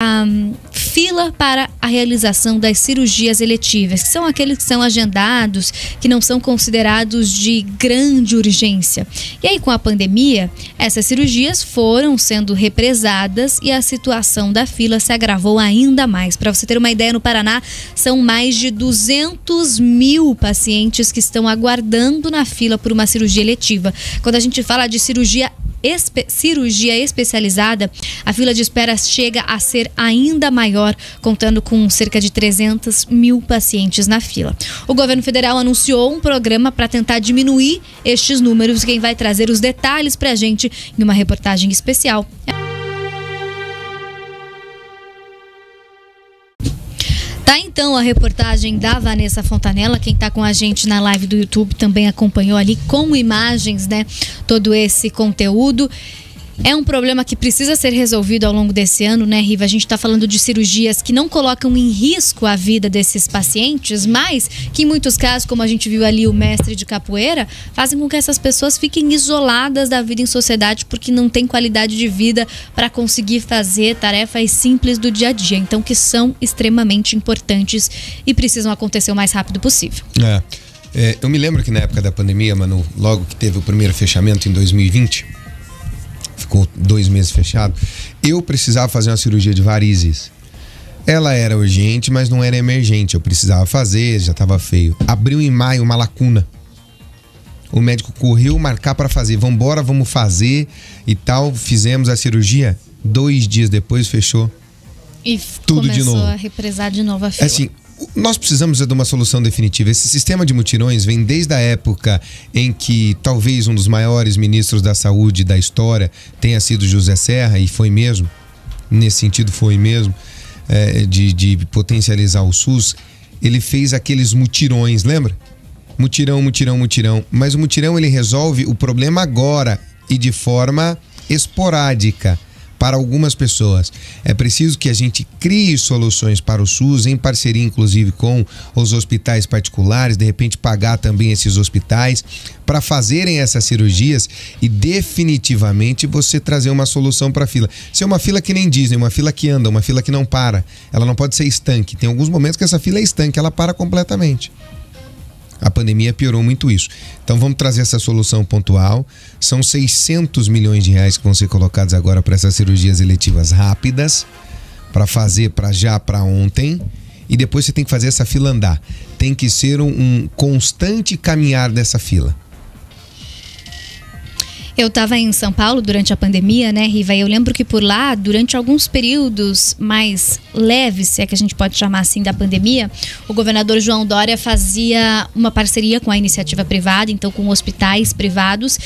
um, fila para a realização das cirurgias eletivas, que são aqueles que são agendados, que não são considerados de grande urgência. E aí, com a pandemia, essas cirurgias foram sendo represadas e a situação da fila se agravou ainda mais. Para você ter uma ideia, no Paraná, são mais de 200 mil pacientes que estão aguardando na fila por uma cirurgia eletiva. Quando a gente fala de cirurgia espe cirurgia especializada, a fila de espera chega a ser ainda maior, contando com cerca de 300 mil pacientes na fila. O governo federal anunciou um programa para tentar diminuir estes números. Quem vai trazer os detalhes para a gente em uma reportagem especial. Tá então a reportagem da Vanessa Fontanella. Quem está com a gente na live do YouTube também acompanhou ali com imagens, né? Todo esse conteúdo. É um problema que precisa ser resolvido ao longo desse ano, né, Riva? A gente está falando de cirurgias que não colocam em risco a vida desses pacientes, mas que em muitos casos, como a gente viu ali o mestre de capoeira, fazem com que essas pessoas fiquem isoladas da vida em sociedade porque não tem qualidade de vida para conseguir fazer tarefas simples do dia a dia. Então, que são extremamente importantes e precisam acontecer o mais rápido possível. É. é eu me lembro que na época da pandemia, Manu, logo que teve o primeiro fechamento em 2020 ficou dois meses fechado, eu precisava fazer uma cirurgia de varizes. Ela era urgente, mas não era emergente. Eu precisava fazer, já estava feio. Abriu em maio uma lacuna. O médico correu marcar para fazer. Vambora, vamos fazer e tal. Fizemos a cirurgia. Dois dias depois fechou. E tudo de novo. a represar de novo a fila. Assim, nós precisamos de uma solução definitiva. Esse sistema de mutirões vem desde a época em que talvez um dos maiores ministros da saúde da história tenha sido José Serra, e foi mesmo, nesse sentido foi mesmo, é, de, de potencializar o SUS. Ele fez aqueles mutirões, lembra? Mutirão, mutirão, mutirão. Mas o mutirão ele resolve o problema agora e de forma esporádica para algumas pessoas. É preciso que a gente crie soluções para o SUS, em parceria inclusive com os hospitais particulares, de repente pagar também esses hospitais para fazerem essas cirurgias e definitivamente você trazer uma solução para a fila. Se é uma fila que nem dizem, uma fila que anda, uma fila que não para, ela não pode ser estanque. Tem alguns momentos que essa fila é estanque, ela para completamente. A pandemia piorou muito isso. Então vamos trazer essa solução pontual. São 600 milhões de reais que vão ser colocados agora para essas cirurgias eletivas rápidas, para fazer para já, para ontem. E depois você tem que fazer essa fila andar. Tem que ser um, um constante caminhar dessa fila. Eu estava em São Paulo durante a pandemia, né, Riva? E eu lembro que por lá, durante alguns períodos mais leves, se é que a gente pode chamar assim, da pandemia, o governador João Dória fazia uma parceria com a iniciativa privada, então com hospitais privados,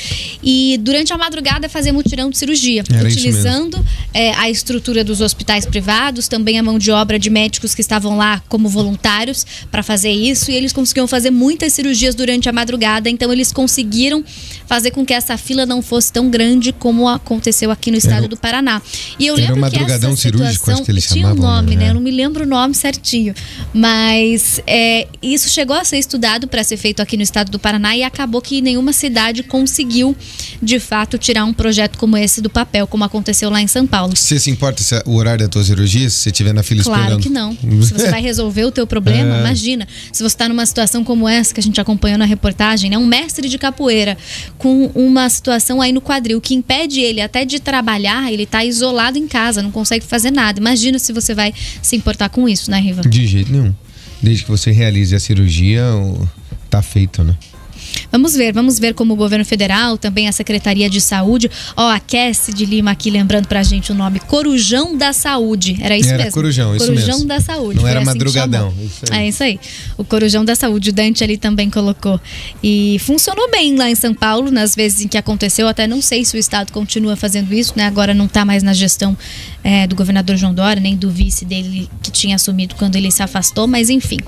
e durante a madrugada fazia mutirão de cirurgia, Era utilizando é, a estrutura dos hospitais privados, também a mão de obra de médicos que estavam lá como voluntários para fazer isso, e eles conseguiam fazer muitas cirurgias durante a madrugada, então eles conseguiram fazer com que essa fila não fosse tão grande como aconteceu aqui no estado do Paraná. E eu lembro que essa acho que tinha um nome, né? né? Eu não me lembro o nome certinho, mas é, isso chegou a ser estudado para ser feito aqui no estado do Paraná e acabou que nenhuma cidade conseguiu, de fato, tirar um projeto como esse do papel, como aconteceu lá em São Paulo. Você se importa se o horário da tua cirurgia, se você estiver na fila claro esperando? Claro que não. se você vai resolver o teu problema, é. imagina, se você está numa situação como essa que a gente acompanhou na reportagem, né? Um mestre de capoeira com uma situação aí no quadril que impede ele até de trabalhar, ele está isolado em casa, não consegue fazer nada. Imagina se você vai se importar com isso, né, Riva? De jeito nenhum. Desde que você realize a cirurgia, tá feito, né? Vamos ver, vamos ver como o governo federal, também a Secretaria de Saúde, ó, a Cassie de Lima aqui lembrando pra gente o nome Corujão da Saúde. Era isso era mesmo? Corujão, isso Corujão mesmo. da Saúde. Não era assim madrugadão. Isso é isso aí. O Corujão da Saúde, o Dante ali também colocou. E funcionou bem lá em São Paulo, nas vezes em que aconteceu. Até não sei se o Estado continua fazendo isso, né? Agora não tá mais na gestão é, do governador João Dória, nem do vice dele que tinha assumido quando ele se afastou, mas enfim.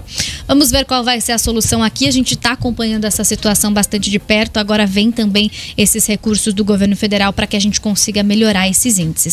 Vamos ver qual vai ser a solução aqui. A gente está acompanhando essa situação bastante de perto. Agora vem também esses recursos do governo federal para que a gente consiga melhorar esses índices.